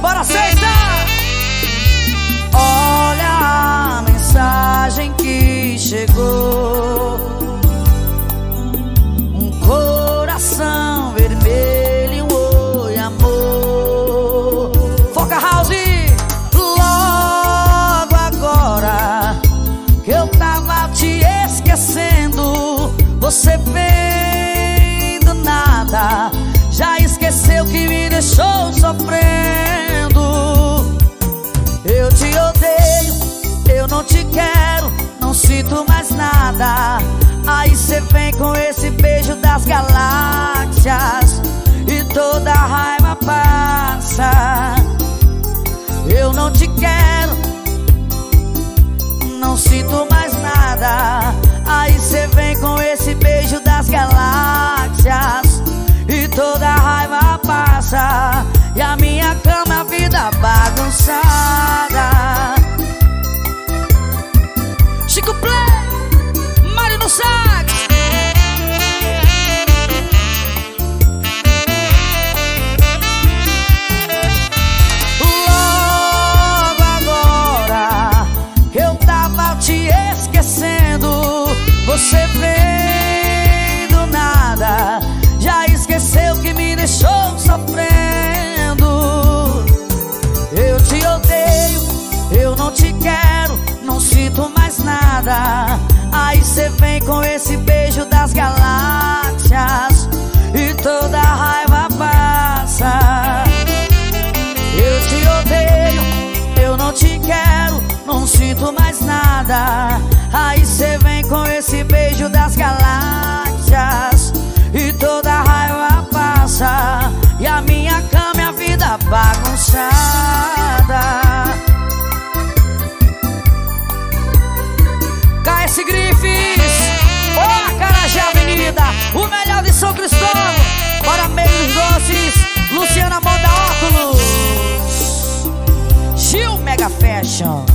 bora sexta! Olha a mensagem que chegou. Um coração vermelho um oi, amor. Foca House! Logo agora que eu tava te esquecendo, você vem do nada. Já esqueceu que me deixou sofrendo. Quero, não sinto mais nada. Aí cê vem com esse beijo das galáxias e toda a raiva passa. Eu não te quero, não sinto mais nada. Aí cê vem com esse beijo das galáxias e toda a raiva passa. E a minha cama a vida bagunçada. Aí cê vem com esse beijo das galáxias e toda raiva passa. Eu te odeio, eu não te quero, não sinto mais nada. Aí cê vem com esse beijo das galáxias e toda raiva passa. E a minha cama e a vida bagunça. Fifis, Ô Acarajé Avenida, o melhor de São Cristóvão. Para meios doces, Luciana Moda Óculos. Gil Mega Fashion.